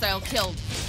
hostile killed.